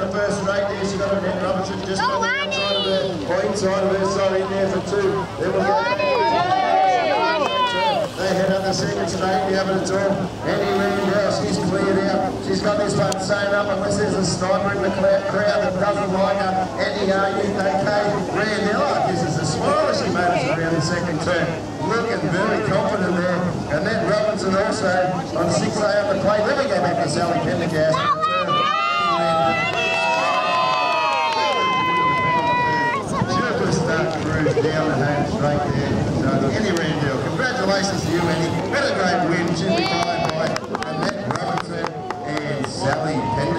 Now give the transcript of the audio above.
the first straight there. She's got Annette Robertson just on the outside of her, or inside of her, sorry, in there for two. Then we'll go. They head up the second straight, the other two. Annie Randell, she's cleared out. She's got this one sewn up unless there's a sniper in the crowd that doesn't like her. Annie, are you okay? Randell, oh, this is a smile as she made us around the second turn. Looking very confident there. And then Robinson also on 6A on the plate. Let me go back to Sally Pendergast. down the home straight there. So Andy Randall, congratulations to you, Andy. What great win. She'll by Robinson and Sally Penny.